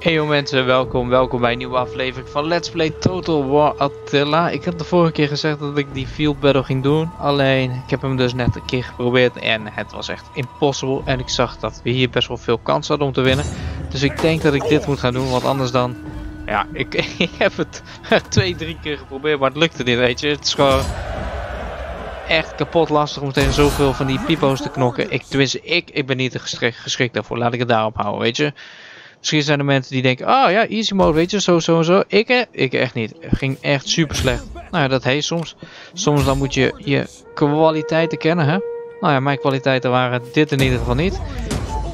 Hey mensen, welkom, welkom bij een nieuwe aflevering van Let's Play Total War Attila. Ik had de vorige keer gezegd dat ik die field battle ging doen, alleen ik heb hem dus net een keer geprobeerd en het was echt impossible. En ik zag dat we hier best wel veel kans hadden om te winnen. Dus ik denk dat ik dit moet gaan doen, want anders dan... Ja, ik, ik heb het twee, drie keer geprobeerd, maar het lukte niet, weet je. Het is gewoon echt kapot lastig om tegen zoveel van die pipo's te knokken. Ik, tenminste, ik, ik ben niet geschikt, geschikt daarvoor, laat ik het daarop houden, weet je. Misschien zijn er mensen die denken, oh ja, easy mode, weet je, zo, zo en zo. Ik, ik echt niet. Het ging echt super slecht. Nou ja, dat heet soms. Soms dan moet je je kwaliteiten kennen, hè. Nou ja, mijn kwaliteiten waren dit in ieder geval niet.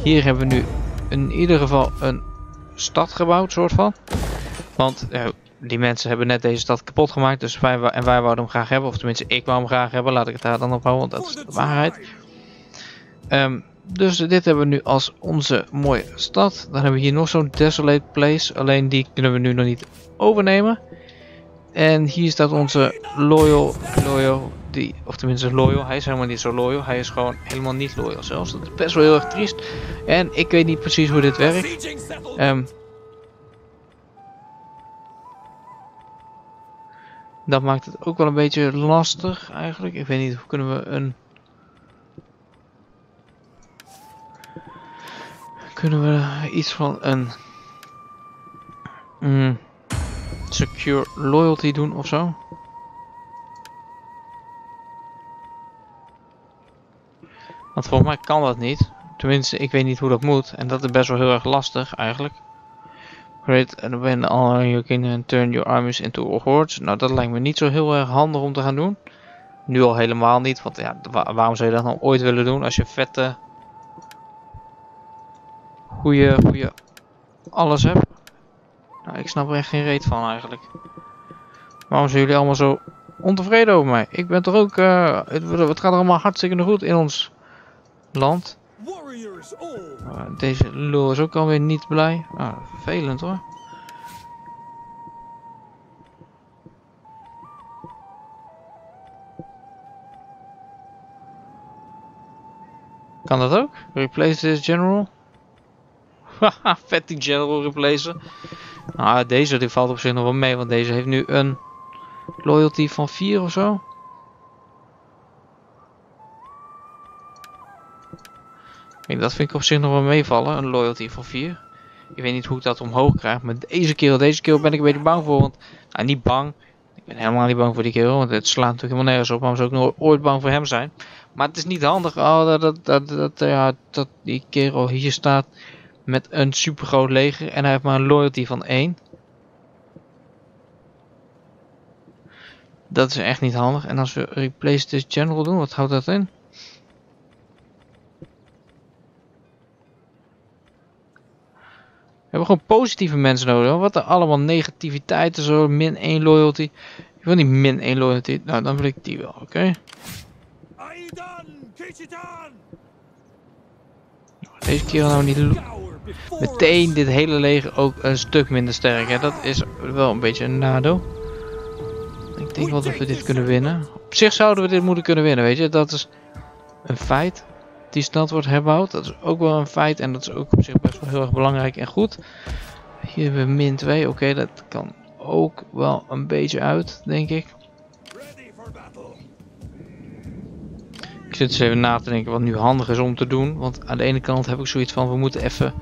Hier hebben we nu in ieder geval een stad gebouwd, soort van. Want uh, die mensen hebben net deze stad kapot gemaakt. Dus wij, en wij wouden hem graag hebben. Of tenminste, ik wou hem graag hebben. Laat ik het daar dan op houden, want dat is de waarheid. Um, dus dit hebben we nu als onze mooie stad. Dan hebben we hier nog zo'n desolate place. Alleen die kunnen we nu nog niet overnemen. En hier staat onze loyal, loyal, die, of tenminste loyal. Hij is helemaal niet zo loyal. Hij is gewoon helemaal niet loyal zelfs. Dat is best wel heel erg triest. En ik weet niet precies hoe dit werkt. Um, dat maakt het ook wel een beetje lastig eigenlijk. Ik weet niet, hoe kunnen we een Kunnen we iets van een mm, secure loyalty doen of zo? Want volgens mij kan dat niet. Tenminste, ik weet niet hoe dat moet. En dat is best wel heel erg lastig eigenlijk. Great, and when all you can turn your armies into hordes. Nou, dat lijkt me niet zo heel erg handig om te gaan doen. Nu al helemaal niet, want ja, waarom zou je dat nou ooit willen doen als je vette goede, goede alles heb. Nou, ik snap er echt geen reet van eigenlijk. Waarom zijn jullie allemaal zo ontevreden over mij? Ik ben toch ook, uh, het, het, gaat allemaal hartstikke goed in ons land. Uh, deze lul is ook alweer niet blij. Ah, vervelend hoor. Kan dat ook? Replace this general? Vet die general replacer. Nou, deze die valt op zich nog wel mee, want deze heeft nu een loyalty van 4 of zo. Dat vind ik op zich nog wel meevallen, een loyalty van 4. Ik weet niet hoe ik dat omhoog krijg, maar deze keer, deze keer ben ik een beetje bang voor. Want, nou, niet bang. Ik ben helemaal niet bang voor die kerel, want het slaat natuurlijk helemaal nergens op. Waarom zou ik nog ooit bang voor hem zijn? Maar het is niet handig oh, dat, dat, dat, dat, ja, dat die kerel hier staat met een super groot leger en hij heeft maar een loyalty van 1. Dat is echt niet handig. En als we replace this general doen, wat houdt dat in? We hebben gewoon positieve mensen nodig. Wat er allemaal negativiteit zo, min 1 loyalty. Ik wil niet min 1 loyalty. Nou, dan wil ik die wel, oké? Okay? Deze keer nou niet meteen dit hele leger ook een stuk minder sterk. Hè? Dat is wel een beetje een nadeel. Ik denk wel dat we dit kunnen winnen. Op zich zouden we dit moeten kunnen winnen, weet je. Dat is een feit. Die stad wordt herbouwd. Dat is ook wel een feit. En dat is ook op zich best wel heel erg belangrijk en goed. Hier hebben we min 2. Oké, dat kan ook wel een beetje uit, denk ik. Ik zit eens even na te denken wat nu handig is om te doen. Want aan de ene kant heb ik zoiets van, we moeten even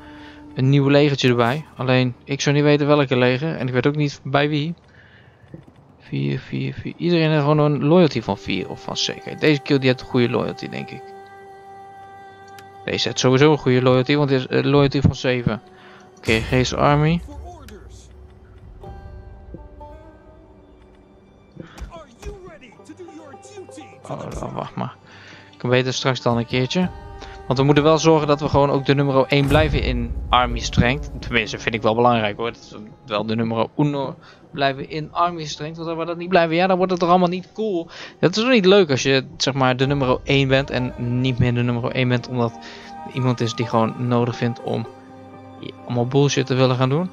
een nieuw legertje erbij. Alleen, ik zou niet weten welke leger. En ik weet ook niet bij wie. 4, 4, 4. Iedereen heeft gewoon een loyalty van 4 of van zeker. Deze kill die heeft een goede loyalty, denk ik. Deze heeft sowieso een goede loyalty, want dit is een loyalty van 7. Oké, okay, Army. Oh, wacht maar. Ik kan beter straks dan een keertje. Want we moeten wel zorgen dat we gewoon ook de nummer 1 blijven in Army Strength. Tenminste, vind ik wel belangrijk hoor. Dat we wel de nummer 1 blijven in Army Strength. Want als we dat niet blijven, ja, dan wordt het toch allemaal niet cool. Dat is toch niet leuk als je zeg maar de nummer 1 bent en niet meer de nummer 1 bent. Omdat iemand is die gewoon nodig vindt om allemaal bullshit te willen gaan doen.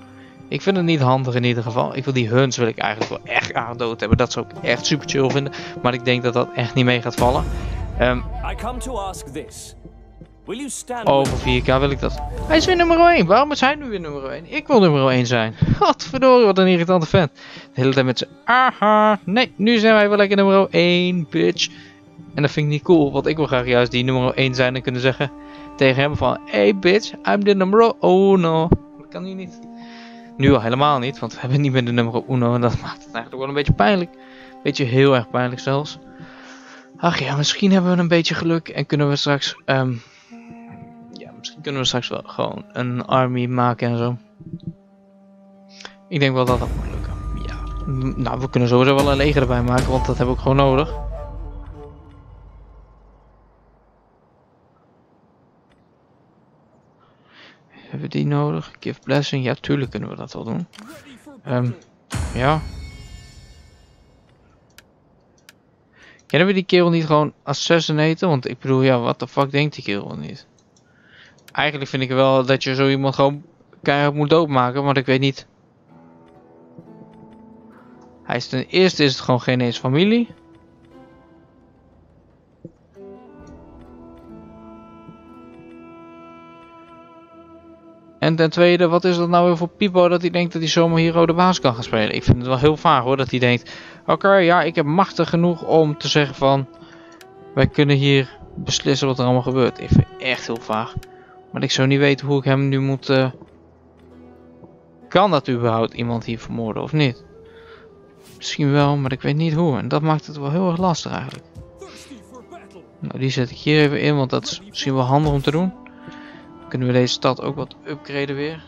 Ik vind het niet handig in ieder geval. Ik wil die Huns wil ik eigenlijk wel echt dood hebben. Dat zou ik echt super chill vinden. Maar ik denk dat dat echt niet mee gaat vallen. Um, I come to ask this. Will you stand Over 4K wil ik dat. Hij is weer nummer 1. Waarom is hij nu weer nummer 1? Ik wil nummer 1 zijn. Godverdorie, wat een irritante vent. De hele tijd met zijn aha. Nee, nu zijn wij wel lekker nummer 1, bitch. En dat vind ik niet cool, want ik wil graag juist die nummer 1 zijn en kunnen zeggen tegen hem van... Hey bitch, I'm the number oh no. Dat kan hier niet. Nu al helemaal niet, want we hebben niet meer de nummer uno en dat maakt het eigenlijk wel een beetje pijnlijk. Beetje heel erg pijnlijk zelfs. Ach ja, misschien hebben we een beetje geluk en kunnen we straks... ehm, misschien kunnen we straks wel gewoon een army maken en zo. Ik denk wel dat dat moet lukken. Ja, nou we kunnen sowieso wel een leger erbij maken, want dat hebben we ook gewoon nodig. Hebben we die nodig? Give blessing? Ja, tuurlijk kunnen we dat wel doen. Ehm, ja. Kennen we die kerel niet gewoon assassinaten? Want ik bedoel, ja, wat de fuck denkt die kerel niet? Eigenlijk vind ik wel dat je zo iemand gewoon keihard moet doodmaken, want ik weet niet. Hij is ten eerste is het gewoon geen eens familie. En ten tweede, wat is dat nou weer voor Pipo dat hij denkt dat hij zomaar hier rode baas kan gaan spelen? Ik vind het wel heel vaag hoor, dat hij denkt... Oké, ja, ik heb machtig genoeg om te zeggen van... Wij kunnen hier beslissen wat er allemaal gebeurt. Ik vind het echt heel vaag. Maar ik zou niet weten hoe ik hem nu moet... eh, Kan dat überhaupt iemand hier vermoorden of niet? Misschien wel, maar ik weet niet hoe. En dat maakt het wel heel erg lastig eigenlijk. Nou, die zet ik hier even in, want dat is misschien wel handig om te doen. Dan kunnen we deze stad ook wat upgraden weer.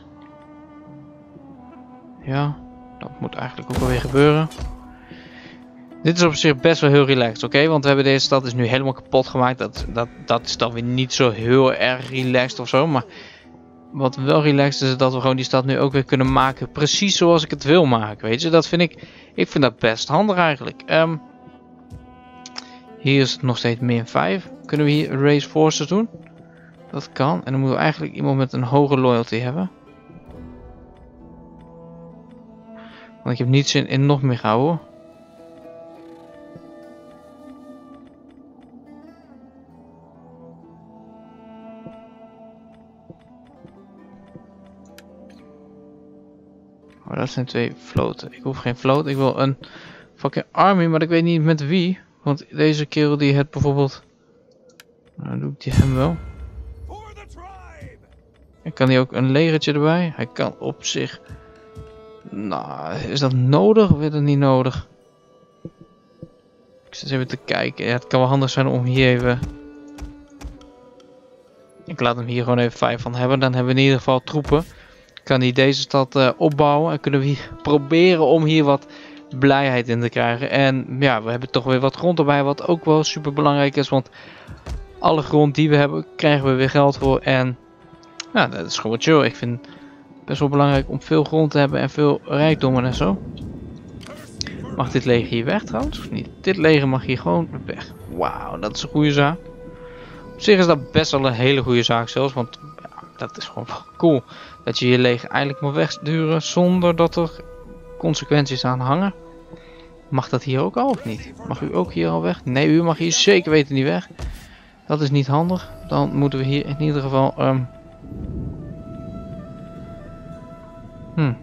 Ja, dat moet eigenlijk ook weer gebeuren. Dit is op zich best wel heel relaxed, oké? Want we hebben deze stad dus nu helemaal kapot gemaakt. Dat, dat, dat is dan weer niet zo heel erg relaxed of zo. Maar wat wel relaxed is, is dat we gewoon die stad nu ook weer kunnen maken. Precies zoals ik het wil maken, weet je? Dat vind ik, ik vind dat best handig eigenlijk. Ehm, hier is het nog steeds min 5. Kunnen we hier race forces doen? Dat kan. En dan moeten we eigenlijk iemand met een hoge loyalty hebben. Want ik heb niet zin in nog meer houden. Oh, dat zijn twee floten. Ik hoef geen float. Ik wil een fucking army, maar ik weet niet met wie. Want deze kerel die het bijvoorbeeld... Nou, doe ik die hem wel. En kan hij ook een legertje erbij? Hij kan op zich... Nou, is dat nodig of is dat niet nodig? Ik zit even te kijken. Ja, het kan wel handig zijn om hier even... Ik laat hem hier gewoon even vijf van hebben. Dan hebben we in ieder geval troepen. Kan hij deze stad eh, opbouwen. En kunnen we hier proberen om hier wat blijheid in te krijgen. En ja, we hebben toch weer wat grond erbij. Wat ook wel super belangrijk is. Want alle grond die we hebben, krijgen we weer geld voor. En ja, dat is gewoon chill. Ik vind het best wel belangrijk om veel grond te hebben en veel rijkdommen en zo. Mag dit leger hier weg trouwens? Of niet? Dit leger mag hier gewoon weg. Wauw, dat is een goede zaak. Op zich is dat best wel een hele goede zaak zelfs. Want dat is gewoon cool. Dat je je leger eigenlijk mag wegsturen zonder dat er consequenties aan hangen. Mag dat hier ook al of niet? Mag u ook hier al weg? Nee, u mag hier zeker weten niet weg. Dat is niet handig. Dan moeten we hier in ieder geval... ehm, Hm.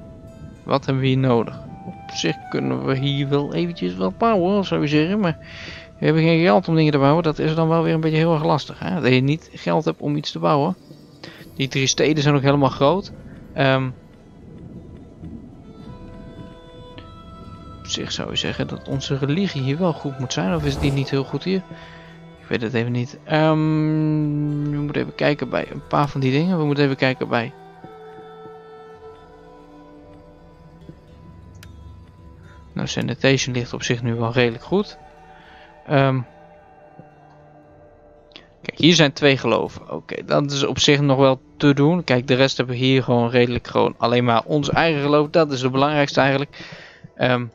Wat hebben we hier nodig? Op zich kunnen we hier wel eventjes wat bouwen, zou je zeggen. Maar we hebben geen geld om dingen te bouwen. Dat is dan wel weer een beetje heel erg lastig. Hè? Dat je niet geld hebt om iets te bouwen. Die drie steden zijn ook helemaal groot. Ehm, op zich zou je zeggen dat onze religie hier wel goed moet zijn. Of is die niet heel goed hier? Ik weet het even niet. Ehm, we moeten even kijken bij een paar van die dingen. We moeten even kijken bij Nou, sanitation ligt op zich nu wel redelijk goed. Ehm, kijk, hier zijn twee geloven. Oké, dat is op zich nog wel te doen. Kijk, de rest hebben we hier gewoon redelijk gewoon alleen maar ons eigen geloof. Dat is het belangrijkste eigenlijk. Ehm,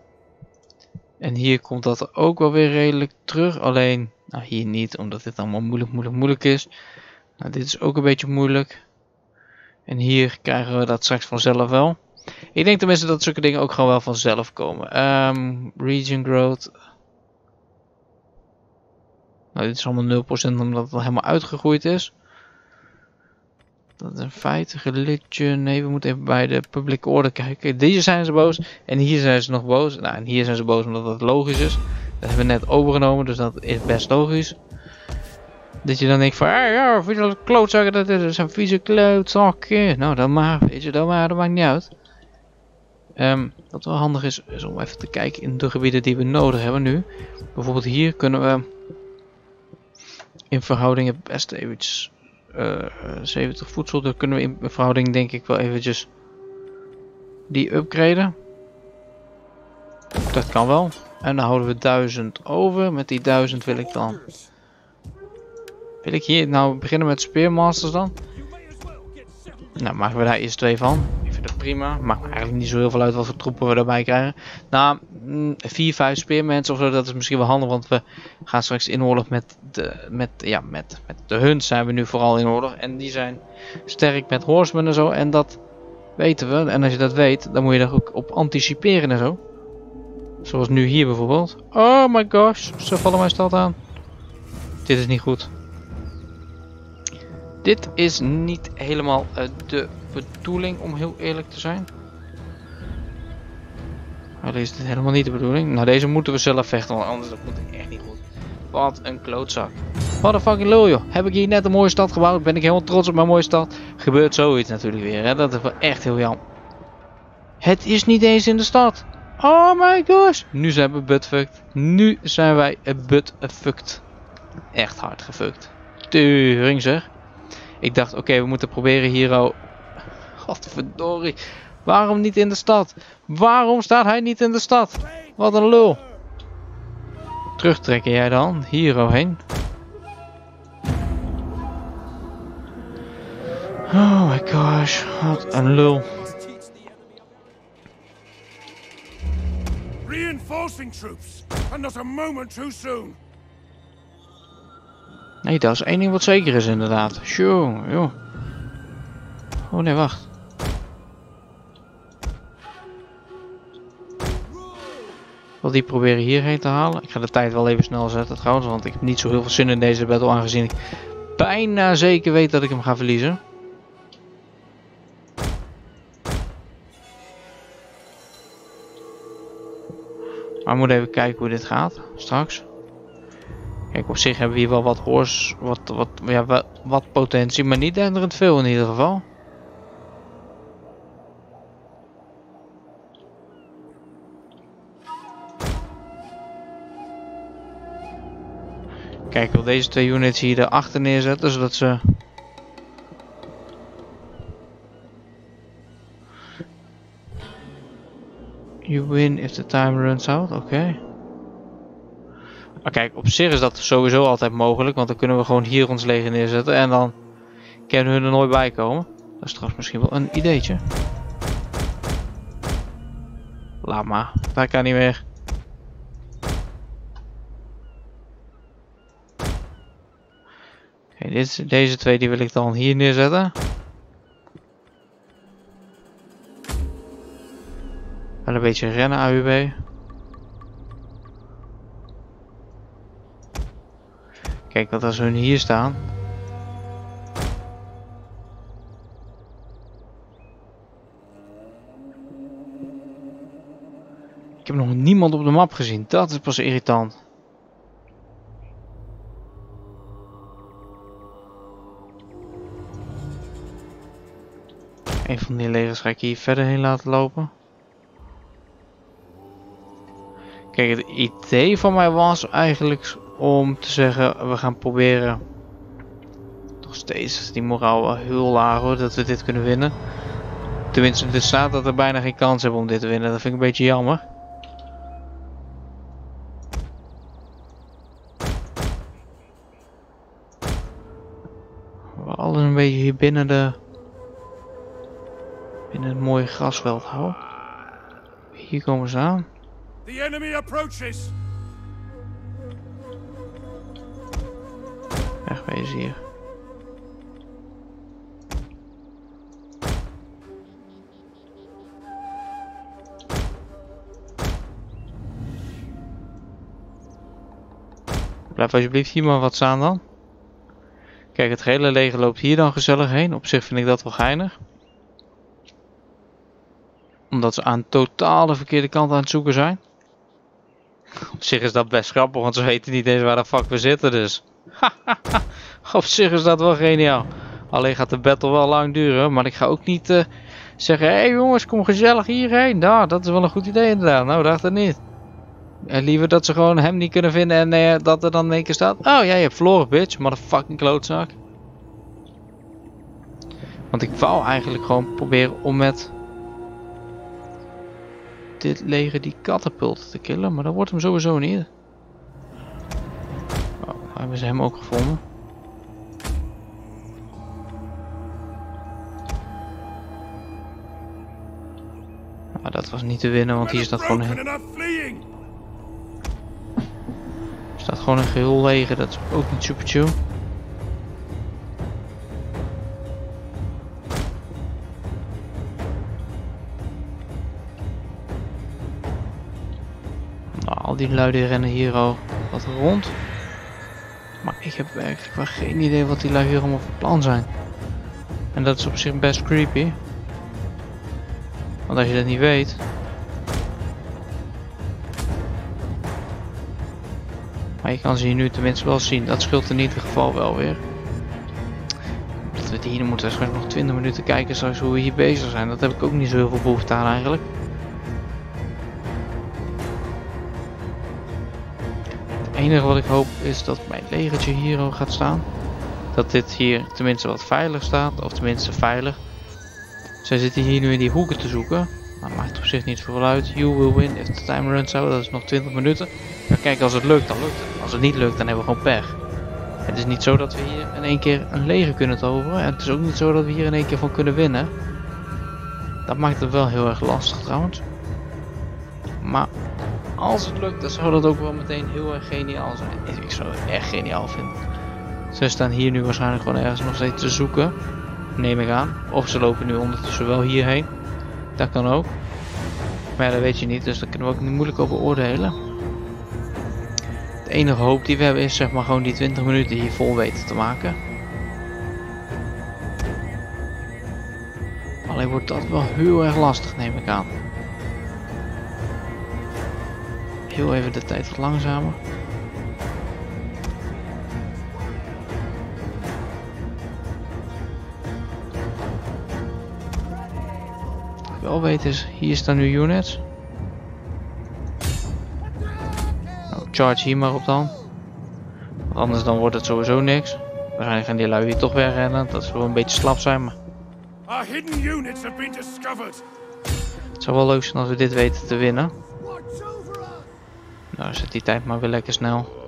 en hier komt dat ook wel weer redelijk terug. Alleen, nou hier niet, omdat dit allemaal moeilijk, moeilijk, moeilijk is. Nou, dit is ook een beetje moeilijk. En hier krijgen we dat straks vanzelf wel. Ik denk tenminste dat zulke dingen ook gewoon wel vanzelf komen. Ehm, region growth. Nou, dit is allemaal 0% omdat het al helemaal uitgegroeid is. Dat is een feit, religion. Nee, we moeten even bij de publieke orde kijken. Deze zijn ze boos en hier zijn ze nog boos. Nou, en hier zijn ze boos omdat het logisch is. Dat hebben we net overgenomen, dus dat is best logisch. Dat je dan denkt van, ah, ja, vind je dat klootzakken, dat is een vieze klootzakken. Nou, dan maar, weet je, dan maar, dat maakt niet uit. Ehm, wat wel handig is, is om even te kijken in de gebieden die we nodig hebben nu. Bijvoorbeeld hier kunnen we in verhoudingen best eventjes eh 70 voedsel. Dan kunnen we in verhouding denk ik wel eventjes die upgraden. Dat kan wel. En dan houden we 1000 over. Met die 1000 wil ik dan. Wil ik hier nou beginnen met Spearmasters dan? Nou, maken we daar eerst twee van. Vind het prima. Maakt eigenlijk niet zo heel veel uit wat voor troepen we erbij krijgen. Nou, 4, 5 speermensen of zo, dat is misschien wel handig. Want we gaan straks in oorlog met de, met, ja, met, met de zijn we nu vooral in oorlog. En die zijn sterk met horsemen en zo. En dat weten we. En als je dat weet, dan moet je daar ook op anticiperen en zo. Zoals nu hier bijvoorbeeld. Oh my gosh, ze vallen mijn stad aan. Dit is niet goed. Dit is niet helemaal eh, de bedoeling, om heel eerlijk te zijn. Deze is dit helemaal niet de bedoeling. Nou, deze moeten we zelf vechten, want anders dat moet echt niet goed. Wat een klootzak. Wat een fucking lul joh. Heb ik hier net een mooie stad gebouwd? Ben ik helemaal trots op mijn mooie stad? Gebeurt zoiets natuurlijk weer. Hè? Dat is wel echt heel jammer. Het is niet eens in de stad. Oh my gosh. Nu zijn we buttfucked. Nu zijn wij buttfucked. Echt hard gefucked. Turing zeg. Ik dacht, oké, we moeten proberen hier al... Godverdorie. Waarom niet in de stad? Waarom staat hij niet in de stad? Wat een lul. Terugtrekken jij dan? Hier heen. Oh my gosh. Wat een lul. Reinforcing troops, and not a moment too soon. Nee, dat is één ding wat zeker is inderdaad. Sure, joh. Oh nee, wacht. Wil die proberen hierheen te halen? Ik ga de tijd wel even snel zetten trouwens, want ik heb niet zo heel veel zin in deze battle aangezien ik bijna zeker weet dat ik hem ga verliezen. Maar we moeten even kijken hoe dit gaat straks. Kijk, op zich hebben we hier wel wat horse, wat, wat, ja, wat, potentie, maar niet denderend veel in ieder geval. Kijk, ik wil deze twee units hier erachter neerzetten, zodat ze... You win if the time runs out, oké. Maar kijk, op zich is dat sowieso altijd mogelijk, want dan kunnen we gewoon hier ons leger neerzetten en dan kunnen hun er nooit bij komen. Dat is trouwens misschien wel een ideetje. Laat maar, dat kan niet meer. Dit, deze twee die wil ik dan hier neerzetten. Een beetje rennen AUB. Kijk, wat als hun hier staan. Ik heb nog niemand op de map gezien. Dat is pas irritant. Een van die legers ga ik hier verder heen laten lopen. Kijk, het idee van mij was eigenlijk om te zeggen, we gaan proberen. Nog steeds die moraal wel heel laag hoor, dat we dit kunnen winnen. Tenminste, er staat dat er bijna geen kans hebben om dit te winnen. Dat vind ik een beetje jammer. We alles een beetje hier binnen de... Het mooie grasveld houden. Hier komen ze aan. The enemy approaches. Wegwezen hier. Blijf alsjeblieft hier maar wat staan dan. Kijk, het hele leger loopt hier dan gezellig heen. Op zich vind ik dat wel geinig. Omdat ze aan totaal de verkeerde kant aan het zoeken zijn. Op zich is dat best grappig, want ze weten niet eens waar de fuck we zitten dus. Op zich is dat wel geniaal. Alleen gaat de battle wel lang duren, maar ik ga ook niet uh, zeggen... Hé hey jongens, kom gezellig hierheen. Nou, dat is wel een goed idee inderdaad. Nou, dacht het niet. En liever dat ze gewoon hem niet kunnen vinden en uh, dat er dan in één keer staat... Oh, jij hebt verloren, bitch. Motherfucking klootzak. Want ik wou eigenlijk gewoon proberen om met... Dit leger die katapult te killen, maar dat wordt hem sowieso niet. Oh, hebben ze hem ook gevonden. Maar dat was niet te winnen, want hier staat gewoon een... staat gewoon een geheel leger, dat is ook niet super chill. Die luiden rennen hier al wat rond. Maar ik heb eigenlijk wel geen idee wat die lui hier allemaal voor plan zijn. En dat is op zich best creepy. Want als je dat niet weet... Maar je kan ze hier nu tenminste wel zien. Dat scheelt in ieder geval wel weer. Dat we hier moeten waarschijnlijk nog 20 minuten kijken zoals hoe we hier bezig zijn. Dat heb ik ook niet zo heel veel behoefte aan eigenlijk. Enige wat ik hoop is dat mijn legertje hier gaat staan. Dat dit hier tenminste wat veilig staat. Of tenminste veilig. Zij zitten hier nu in die hoeken te zoeken. Maar maakt op zich niet veel uit. You will win if the time runs out. Dat is nog 20 minuten. Maar kijk, als het lukt, dan lukt het. Als het niet lukt, dan hebben we gewoon pech. Het is niet zo dat we hier in één keer een leger kunnen toveren. En het is ook niet zo dat we hier in één keer van kunnen winnen. Dat maakt het wel heel erg lastig trouwens. Maar als het lukt, dan zou dat ook wel meteen heel erg geniaal zijn. Ik zou het echt geniaal vinden. Ze staan hier nu waarschijnlijk gewoon ergens nog steeds te zoeken neem ik aan. Of ze lopen nu ondertussen wel hierheen. Dat kan ook. Maar dat weet je niet, dus daar kunnen we ook niet moeilijk over oordelen. De enige hoop die we hebben is zeg maar gewoon die 20 minuten hier vol weten te maken. Alleen wordt dat wel heel erg lastig neem ik aan. Heel even de tijd wat langzamer. wel weet is, hier staan nu units. Nou, charge hier maar op dan. Want anders dan wordt het sowieso niks. Waarschijnlijk gaan die lui hier toch wegrennen. Dat zou wel een beetje slap zijn, maar... Our hidden units have been discovered. Het zou wel leuk zijn als we dit weten te winnen. Nou, zet die tijd maar weer lekker snel.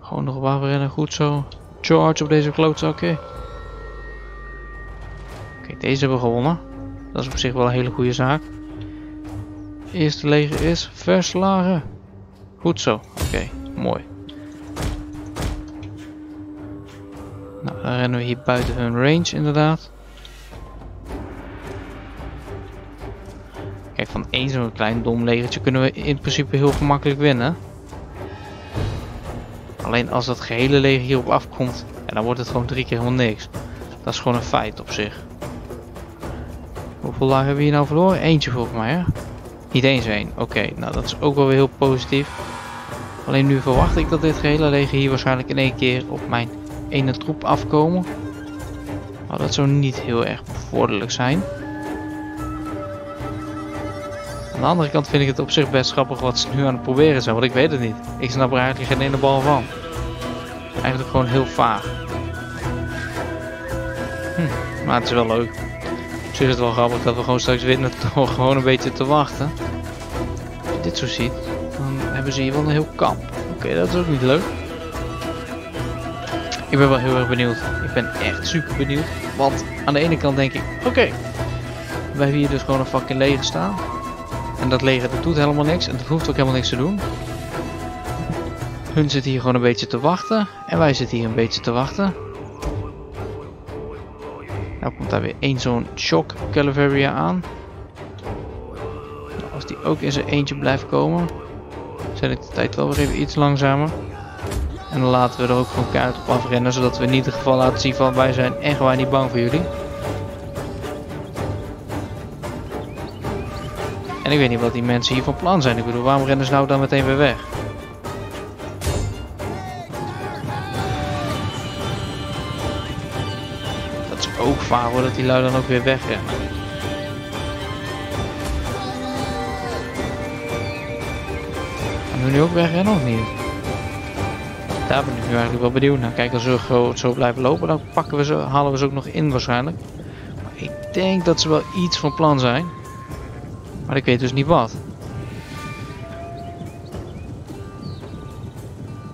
Gewoon nog waar rennen, goed zo. Charge op deze klootzakken. Oké, deze hebben we gewonnen. Dat is op zich wel een hele goede zaak. Eerste leger is verslagen. Goed zo. Oké, mooi. Nou, dan rennen we hier buiten hun range inderdaad. Van één zo'n klein dom legertje kunnen we in principe heel gemakkelijk winnen. Alleen als dat gehele leger hierop afkomt, en dan wordt het gewoon drie keer helemaal niks. Dat is gewoon een feit op zich. Hoeveel lagen hebben we hier nou verloren? Eentje volgens mij, hè? Niet eens één. Oké, nou dat is ook wel weer heel positief. Alleen nu verwacht ik dat dit gehele leger hier waarschijnlijk in één keer op mijn ene troep afkomen. Maar dat zou niet heel erg bevorderlijk zijn. De andere kant vind ik het op zich best grappig wat ze nu aan het proberen zijn, want ik weet het niet. Ik snap er eigenlijk geen ene bal van. Eigenlijk gewoon heel vaag. Hm, maar het is wel leuk. Op zich is het wel grappig dat we gewoon straks winnen door gewoon een beetje te wachten. Als je dit zo ziet, dan hebben ze hier wel een heel kamp. Oké, dat is ook niet leuk. Ik ben wel heel erg benieuwd. Ik ben echt super benieuwd. Want aan de ene kant denk ik, oké. we hebben hier dus gewoon een fucking leger staan. En dat leger dat doet helemaal niks. En dat hoeft ook helemaal niks te doen. Hun zitten hier gewoon een beetje te wachten. En wij zitten hier een beetje te wachten. Nou komt daar weer één zo'n shock Calaveria aan. Nou, als die ook in zijn eentje blijft komen. Zet ik de tijd wel weer even iets langzamer. En dan laten we er ook gewoon keihard op afrennen, zodat we in ieder geval laten zien van wij zijn echt waar niet bang voor jullie. En ik weet niet wat die mensen hier van plan zijn. Ik bedoel, waarom rennen ze nou dan meteen weer weg? Dat is ook vaar hoor, dat die lui dan ook weer wegrennen. Gaan we nu ook wegrennen of niet? Daar ben ik nu eigenlijk wel benieuwd. Kijk, als we zo blijven lopen, dan pakken we ze, halen we ze ook nog in waarschijnlijk. Maar ik denk dat ze wel iets van plan zijn. Ik weet dus niet wat.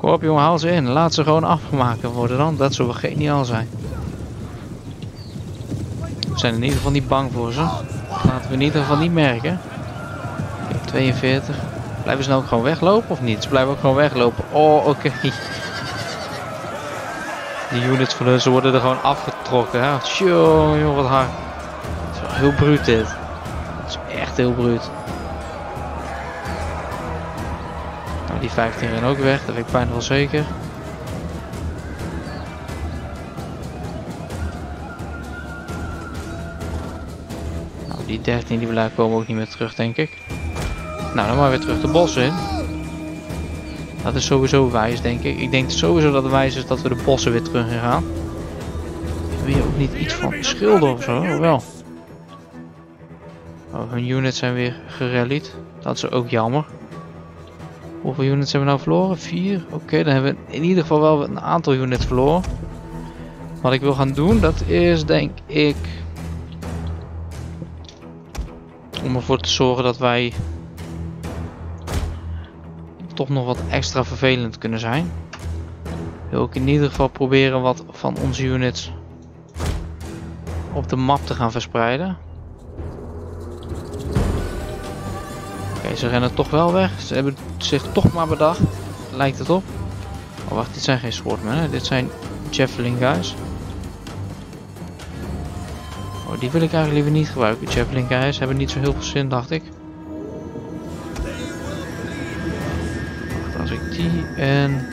Kom jongen, haal ze in. Laat ze gewoon afgemaakt worden dan. Dat zou wel geniaal zijn. We zijn in ieder geval niet bang voor ze. laten we in ieder geval niet merken. 42. Blijven ze nou ook gewoon weglopen of niet? Ze blijven ook gewoon weglopen. Oh, oké. Die units van hun, ze worden er gewoon afgetrokken. Hè? Tjoh, wat hard. Heel bruut dit. Echt heel bruut. Nou, die 15 rennen ook weg, dat weet ik bijna wel zeker. Nou, die 13 die blijven komen ook niet meer terug, denk ik. Nou, dan maar weer terug de bossen in. Dat is sowieso wijs, denk ik. Ik denk sowieso dat het wijs is dat we de bossen weer terug gaan. Je ook niet iets van schilder of zo? wel. Oh, hun units zijn weer gerallied. Dat is ook jammer. Hoeveel units hebben we nou verloren? Vier. Oké, dan hebben we in ieder geval wel een aantal units verloren. Wat ik wil gaan doen, dat is denk ik... Om ervoor te zorgen dat wij toch nog wat extra vervelend kunnen zijn. Wil ik in ieder geval proberen wat van onze units op de map te gaan verspreiden. Oké, ze rennen toch wel weg. Ze hebben zich toch maar bedacht. Lijkt het op. Oh wacht, dit zijn geen sportmen. Dit zijn Javelin guys. Oh, die wil ik eigenlijk liever niet gebruiken. Javelin guys hebben niet zo heel veel zin, dacht ik. die en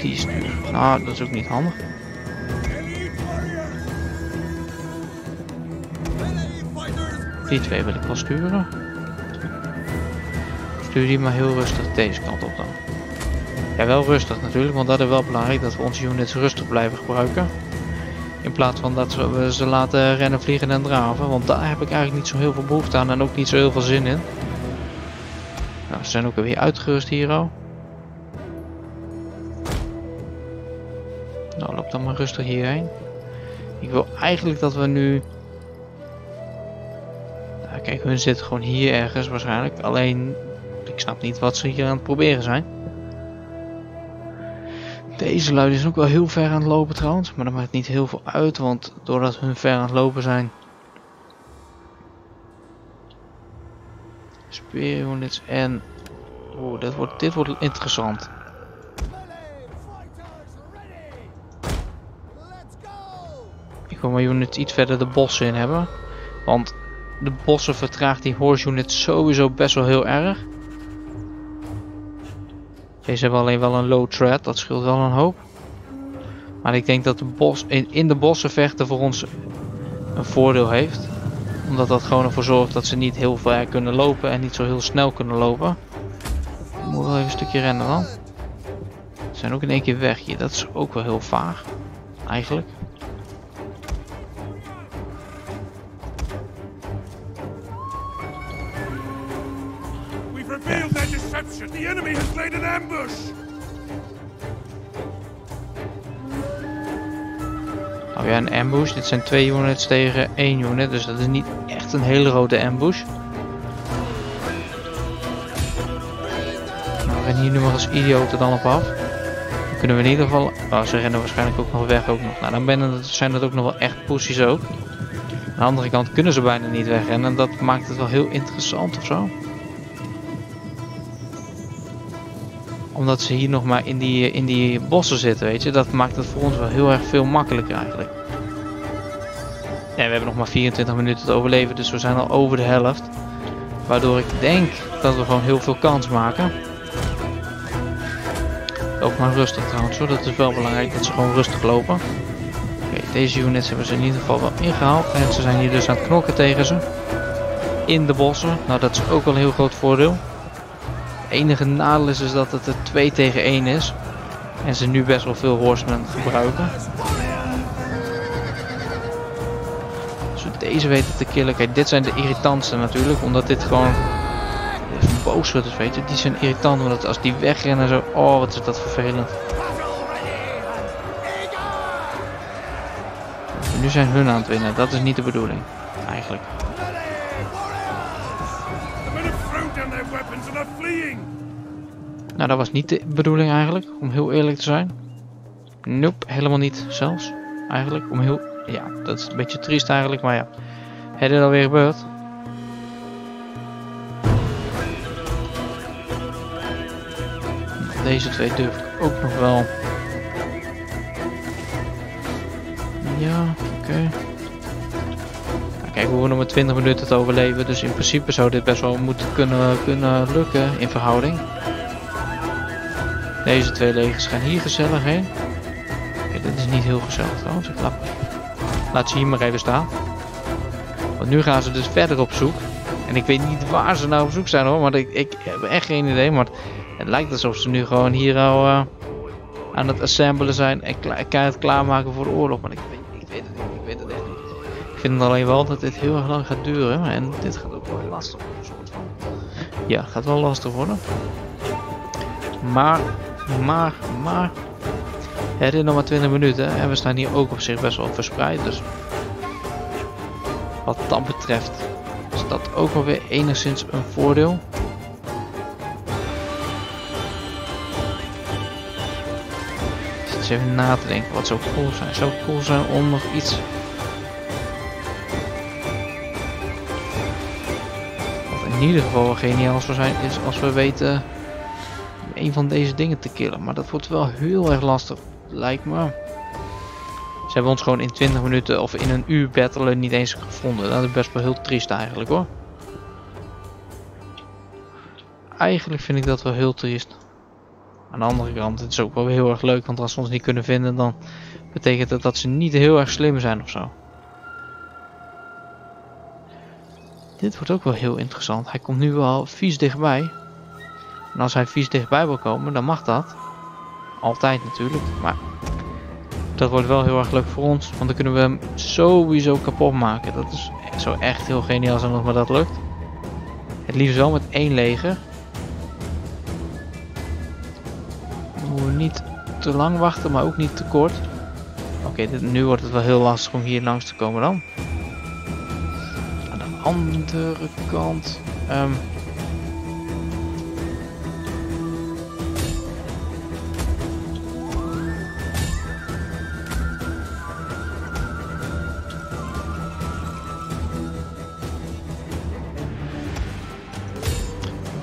die sturen. Nou, dat is ook niet handig. Die twee wil ik wel sturen. Stuur die maar heel rustig deze kant op dan. Ja, wel rustig natuurlijk, want dat is wel belangrijk dat we onze units rustig blijven gebruiken. In plaats van dat we ze laten rennen, vliegen en draven. Want daar heb ik eigenlijk niet zo heel veel behoefte aan en ook niet zo heel veel zin in. Nou, ze zijn ook weer uitgerust hier al. Nou, loop dan maar rustig hierheen. Ik wil eigenlijk dat we nu... Kijk, hun zitten gewoon hier ergens waarschijnlijk. Alleen, ik snap niet wat ze hier aan het proberen zijn. Deze lui is ook wel heel ver aan het lopen trouwens. Maar dat maakt niet heel veel uit, want doordat hun ver aan het lopen zijn... Speerunits en... Oeh, dit wordt, dit wordt interessant. Ik wil mijn unit iets verder de bossen in hebben. Want de bossen vertraagt die horse unit sowieso best wel heel erg. Deze hebben alleen wel een low threat, dat scheelt wel een hoop. Maar ik denk dat de bos, in, in de bossen vechten voor ons een voordeel heeft omdat dat gewoon ervoor zorgt dat ze niet heel ver kunnen lopen en niet zo heel snel kunnen lopen. Ik moet wel even een stukje rennen dan. Ze zijn ook in één keer weg hier. Dat is ook wel heel vaag. Eigenlijk. The enemy has laid an ambush. Oh ja, een ambush. Dit zijn twee units tegen één unit, dus dat is niet echt een hele grote ambush. Nou, we rennen hier nu maar als idioten dan op af. Dan kunnen we in ieder geval... Oh, ze rennen waarschijnlijk ook nog weg ook nog. Nou, dan ben zijn dat ook nog wel echt pussies ook. Aan de andere kant kunnen ze bijna niet wegrennen en dat maakt het wel heel interessant of zo. Omdat ze hier nog maar in die, in die bossen zitten, weet je. Dat maakt het voor ons wel heel erg veel makkelijker eigenlijk. Ja, we hebben nog maar 24 minuten te overleven, dus we zijn al over de helft. Waardoor ik denk dat we gewoon heel veel kans maken. Ook maar rustig trouwens hoor, dat is wel belangrijk dat ze gewoon rustig lopen. Oké, deze units hebben ze in ieder geval wel ingehaald. En ze zijn hier dus aan het knokken tegen ze. In de bossen. Nou dat is ook wel een heel groot voordeel. Enige nadeel is dus dat het er 2 tegen 1 is. En ze nu best wel veel horsemen gebruiken. Dus we deze weten te killen. Kijk, dit zijn de irritantste natuurlijk. Omdat dit gewoon... Boogschutters, weet je. Die zijn irritant. Omdat als die wegrennen zo... Oh, wat is dat vervelend. Nu zijn hun aan het winnen. Dat is niet de bedoeling. Eigenlijk. Nou, dat was niet de bedoeling eigenlijk, om heel eerlijk te zijn. Nope, helemaal niet zelfs. Eigenlijk, om heel... Ja, dat is een beetje triest eigenlijk, maar ja. Het is alweer gebeurd. Deze twee durf ik ook nog wel. Ja, oké. Nou, kijk, we hoeven nog maar 20 minuten te overleven, dus in principe zou dit best wel moeten kunnen, kunnen lukken in verhouding. Deze twee legers gaan hier gezellig heen. Oké, dit is niet heel gezellig trouwens. Ik laat, laat ze hier maar even staan. Want nu gaan ze dus verder op zoek. En ik weet niet waar ze nou op zoek zijn hoor. Maar ik, ik heb echt geen idee. Maar het lijkt alsof ze nu gewoon hier al uh, aan het assemblen zijn. En kla het klaarmaken voor de oorlog. Maar ik weet, ik weet het niet. Ik weet het echt niet. Ik vind alleen wel dat dit heel erg lang gaat duren. En dit gaat ook wel lastig worden. Ja, het gaat wel lastig worden. Maar maar, maar. Het is nog maar 20 minuten en we staan hier ook op zich best wel verspreid. Dus wat dat betreft is dat ook wel weer enigszins een voordeel. Ik zit even na te denken wat zou cool zijn. Zou cool zijn om nog iets. Wat in ieder geval geniaal zou zijn is als we weten een van deze dingen te killen. Maar dat wordt wel heel erg lastig, lijkt me. Ze hebben ons gewoon in 20 minuten of in een uur battelen niet eens gevonden. Dat is best wel heel triest eigenlijk hoor. Eigenlijk vind ik dat wel heel triest. Aan de andere kant, het is ook wel heel erg leuk. Want als ze ons niet kunnen vinden, dan betekent dat dat ze niet heel erg slim zijn of zo. Dit wordt ook wel heel interessant. Hij komt nu wel vies dichtbij. En als hij vies dichtbij wil komen, dan mag dat. Altijd natuurlijk, maar dat wordt wel heel erg leuk voor ons. Want dan kunnen we hem sowieso kapot maken. Dat is zo echt heel geniaal als maar dat lukt. Het liefst wel met één leger. We moeten niet te lang wachten, maar ook niet te kort. Oké, nu wordt het wel heel lastig om hier langs te komen dan. Aan de andere kant... Um,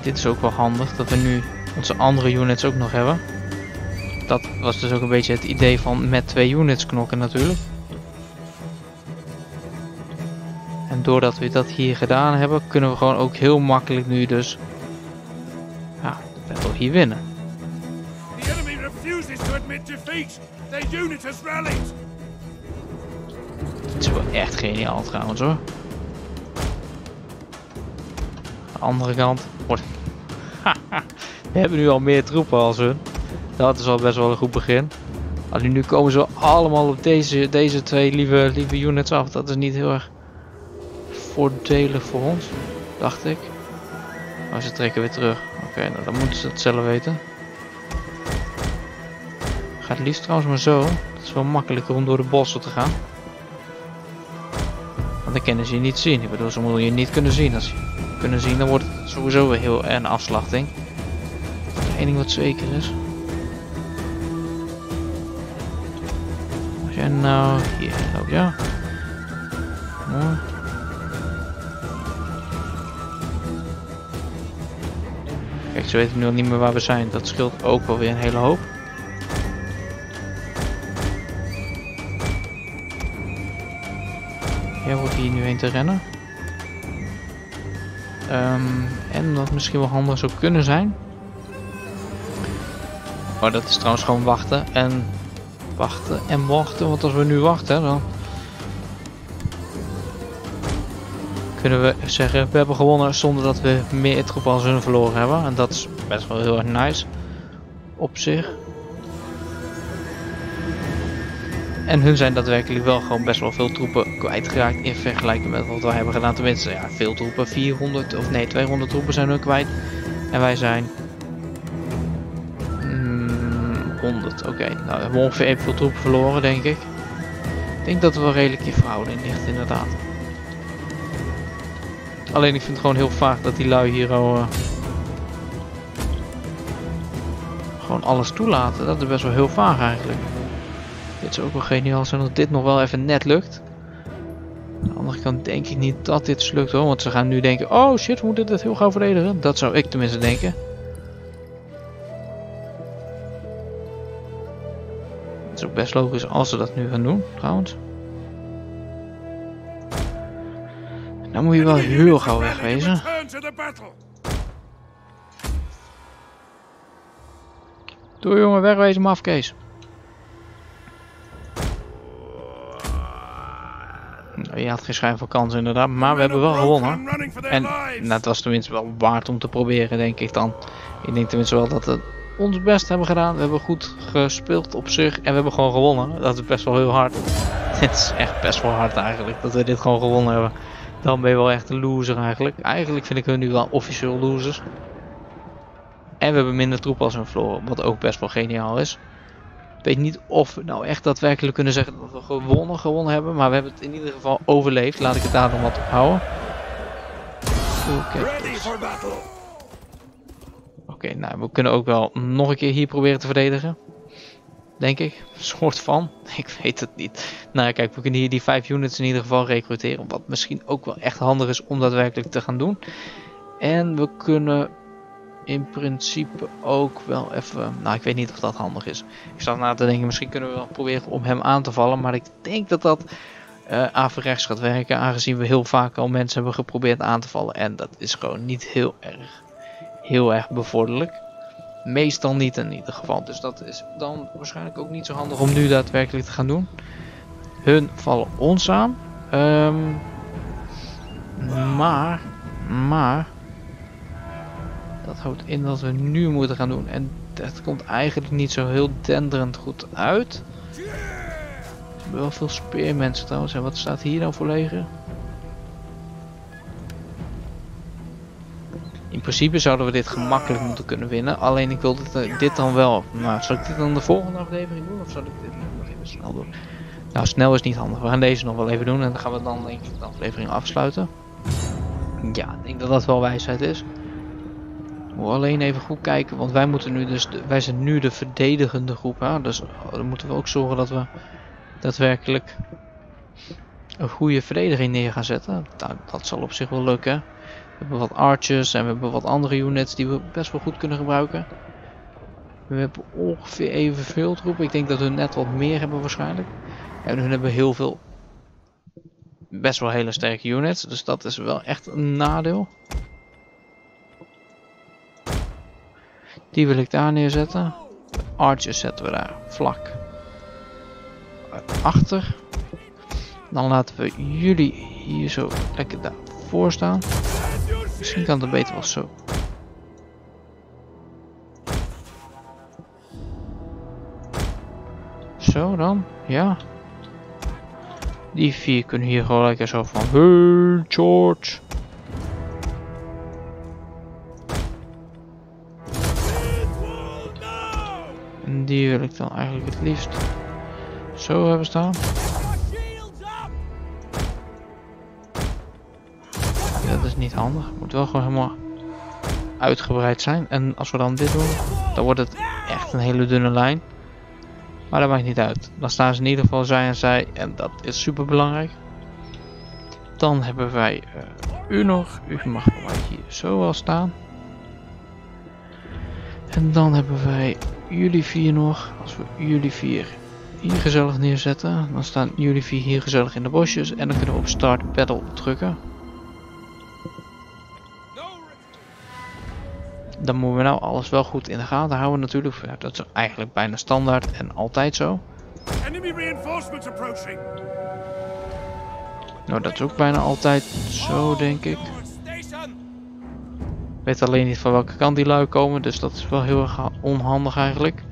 dit is ook wel handig dat we nu onze andere units ook nog hebben. Dat was dus ook een beetje het idee van met twee units knokken natuurlijk. En doordat we dat hier gedaan hebben, kunnen we gewoon ook heel makkelijk nu dus ja, de battle hier winnen. The enemy refuses to admit defeat. Their unit has rallied. Het is wel echt geniaal trouwens hoor. de andere kant wordt we hebben nu al meer troepen als hun. Dat is al best wel een goed begin. Alleen nu komen ze allemaal op deze, deze twee lieve, lieve units af. Dat is niet heel erg voordelig voor ons, dacht ik. Maar ze trekken weer terug. Oké, nou dan moeten ze het zelf weten. Gaat liefst trouwens maar zo. Het is wel makkelijker om door de bossen te gaan. Want dan kunnen ze je niet zien. Ik bedoel, ze moeten je niet kunnen zien. Als je kunnen zien, dan wordt het sowieso weer heel een afslachting. Eén ding wat zeker is. Als nou hier ja. Mooi. Kijk, ze weten nu al niet meer waar we zijn. Dat scheelt ook wel weer een hele hoop. Jij wordt hier nu heen te rennen. Ehm, en wat misschien wel handig zou kunnen zijn. Oh, dat is trouwens gewoon wachten en wachten en wachten. Want als we nu wachten, dan kunnen we zeggen we hebben gewonnen zonder dat we meer troepen als hun verloren hebben. En dat is best wel heel erg nice op zich. En hun zijn daadwerkelijk wel gewoon best wel veel troepen kwijtgeraakt in vergelijking met wat wij hebben gedaan. Tenminste, ja, veel troepen, 400 of nee, 200 troepen zijn hun kwijt. En wij zijn mm, 100. Oké, nou we hebben ongeveer evenveel troepen verloren, denk ik. Ik denk dat we wel redelijk in verhouding ligt, inderdaad. Alleen ik vind het gewoon heel vaag dat die lui hier al, uh, gewoon alles toelaten. Dat is best wel heel vaag eigenlijk. Dit zou ook wel geniaal zijn dat dit nog wel even net lukt. Aan de andere kant denk ik niet dat dit lukt hoor. Want ze gaan nu denken, oh shit, we moeten dit heel gauw verdedigen. Dat zou ik tenminste denken. Het is ook best logisch als ze dat nu gaan doen, trouwens. Dan moet je wel heel gauw wegwezen. Doe jongen, wegwezen mafkees. Je had geen schijn van kans inderdaad, maar we hebben wel gewonnen. En lives. nou, het was tenminste wel waard om te proberen, denk ik dan. Ik denk tenminste wel dat we ons best hebben gedaan. We hebben goed gespeeld op zich en we hebben gewoon gewonnen. Dat is best wel heel hard. Het is echt best wel hard eigenlijk dat we dit gewoon gewonnen hebben. Dan ben je wel echt een loser eigenlijk. Eigenlijk vind ik hun nu wel officieel losers. En we hebben minder troepen als hun verloren, wat ook best wel geniaal is. Weet niet of we nou echt daadwerkelijk kunnen zeggen dat we gewonnen, gewonnen hebben. Maar we hebben het in ieder geval overleefd. Laat ik het daar dan wat op houden. Oké. Nou, we kunnen ook wel nog een keer hier proberen te verdedigen. Denk ik. Een soort van. Ik weet het niet. Nou ja, kijk, we kunnen hier die 5 units in ieder geval recruteren. Wat misschien ook wel echt handig is om daadwerkelijk te gaan doen. En we kunnen in principe ook wel even... Nou, ik weet niet of dat handig is. Ik zat na te denken, misschien kunnen we wel proberen om hem aan te vallen. Maar ik denk dat dat eh averechts gaat werken. Aangezien we heel vaak al mensen hebben geprobeerd aan te vallen. En dat is gewoon niet heel erg, heel erg bevorderlijk. Meestal niet in ieder geval. Dus dat is dan waarschijnlijk ook niet zo handig om nu daadwerkelijk te gaan doen. Hun vallen ons aan. Ehm, maar, maar, dat houdt in dat we nu moeten gaan doen. En dat komt eigenlijk niet zo heel denderend goed uit. Hebben wel veel speermensen trouwens. En wat staat hier dan voor leger? In principe zouden we dit gemakkelijk moeten kunnen winnen. Alleen ik wil dit, eh, dit dan wel. Nou, zal ik dit dan de volgende aflevering doen? Of zal ik dit nog even snel doen? Nou, snel is niet handig. We gaan deze nog wel even doen. En dan gaan we dan denk ik de aflevering afsluiten. Ja, ik denk dat dat wel wijsheid is. We moeten alleen even goed kijken. Want wij, moeten nu dus wij zijn nu de verdedigende groep. Hè? Dus oh, dan moeten we ook zorgen dat we daadwerkelijk een goede verdediging neer gaan zetten. Nou, dat zal op zich wel lukken. We hebben wat archers en we hebben wat andere units die we best wel goed kunnen gebruiken. We hebben ongeveer evenveel troepen. Ik denk dat hun net wat meer hebben waarschijnlijk. En hun hebben heel veel best wel hele sterke units. Dus dat is wel echt een nadeel. Die wil ik daar neerzetten. Archers zetten we daar vlak achter. Dan laten we jullie hier zo lekker daarvoor staan. Misschien kan het beter wel zo. Zo dan, ja. Die vier kunnen hier gewoon lekker zo van. Hey George. Die wil ik dan eigenlijk het liefst zo hebben staan. Dat is niet handig. Moet wel gewoon helemaal uitgebreid zijn. En als we dan dit doen, dan wordt het echt een hele dunne lijn. Maar dat maakt niet uit. Dan staan ze in ieder geval zij en zij. En dat is super belangrijk. Dan hebben wij eh, u nog. U mag hier zo wel staan. En dan hebben wij jullie vier nog. Als we jullie vier hier gezellig neerzetten. Dan staan jullie vier hier gezellig in de bosjes. En dan kunnen we op start battle drukken. Dan moeten we nou alles wel goed in de gaten houden natuurlijk. Ja, dat is eigenlijk bijna standaard en altijd zo. Nou, dat is ook bijna altijd zo, denk ik. Weet alleen niet van welke kant die lui komen, dus dat is wel heel erg onhandig eigenlijk.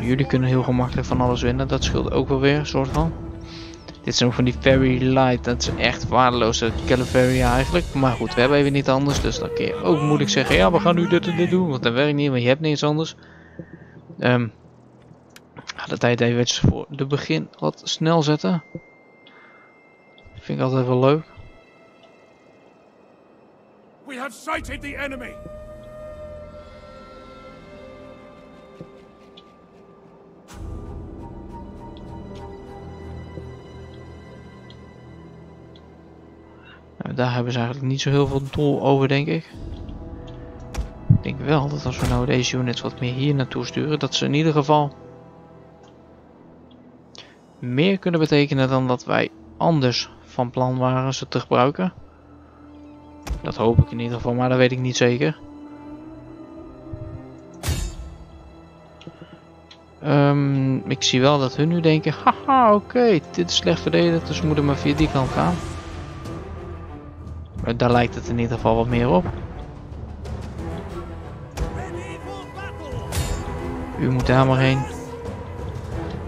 Jullie kunnen heel gemakkelijk van alles winnen, dat scheelt ook wel weer, soort van. Dit zijn ook van die Very Light, dat is echt waardeloze Caliveria eigenlijk. Maar goed, we hebben even niet anders, dus dan kun je ook moeilijk zeggen, ja we gaan nu dit en dit doen, want dat werkt niet, want je hebt niets anders. Ga de tijd even voor de begin wat snel zetten. Vind ik altijd wel leuk. We have sighted the enemy. Nou, daar hebben ze eigenlijk niet zo heel veel doel over, denk ik. Ik denk wel dat als we nou deze units wat meer hier naartoe sturen, dat ze in ieder geval meer kunnen betekenen dan dat wij anders van plan waren ze te gebruiken. Dat hoop ik in ieder geval, maar dat weet ik niet zeker. Ehm, ik zie wel dat hun nu denken, haha oké, dit is slecht verdedigd, dus we moeten maar via die kant gaan. Maar daar lijkt het in ieder geval wat meer op. U moet daar maar heen.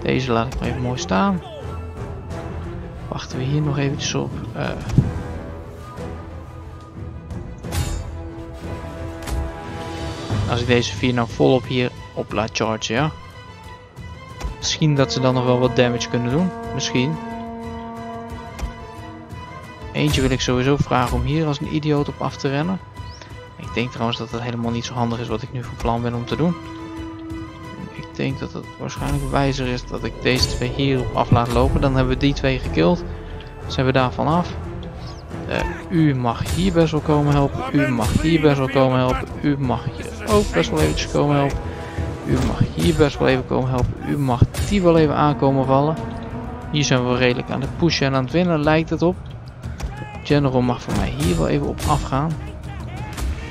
Deze laat ik maar even mooi staan. Wachten we hier nog eventjes op. Eh. Als ik deze vier nou volop hier op laat chargen, ja. Misschien dat ze dan nog wel wat damage kunnen doen. Misschien. Eentje wil ik sowieso vragen om hier als een idioot op af te rennen. Ik denk trouwens dat het helemaal niet zo handig is wat ik nu van plan ben om te doen. Ik denk dat het waarschijnlijk wijzer is dat ik deze twee hierop af laat lopen. Dan hebben we die twee gekild. Zijn we daarvan af. Uh, u mag hier best wel komen helpen. U mag hier best wel komen helpen. U mag hier ook best wel eventjes komen helpen. U mag hier best wel even komen helpen. U mag die wel even aankomen vallen. Hier zijn we redelijk aan het pushen en aan het winnen lijkt het op. General mag voor mij hier wel even op afgaan.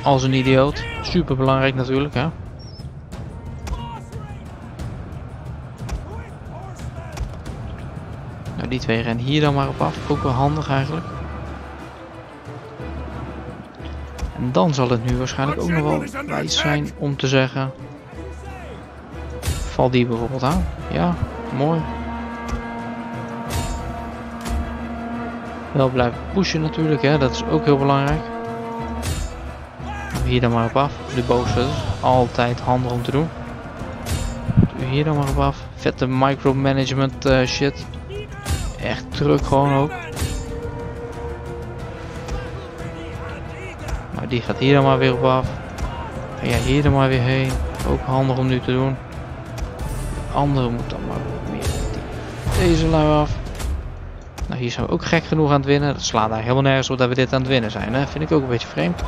Als een idioot. Super belangrijk natuurlijk hè. Nou die twee rennen hier dan maar op af. Ook wel handig eigenlijk. Dan zal het nu waarschijnlijk ook nog wel wijs zijn om te zeggen. Val die bijvoorbeeld aan. Ja, mooi. Wel blijven pushen natuurlijk, hè? dat is ook heel belangrijk. Hier dan maar op af. De boogschutters, altijd handig om te doen. Hier dan maar op af. Vette micromanagement uh, shit. Echt druk gewoon ook. Die gaat hier dan maar weer op af. Ga jij hier dan maar weer heen. Ook handig om nu te doen. De andere moet dan maar meer deze lui af. Nou, hier zijn we ook gek genoeg aan het winnen. Dat slaat daar helemaal nergens op dat we dit aan het winnen zijn. Hè? Vind ik ook een beetje vreemd.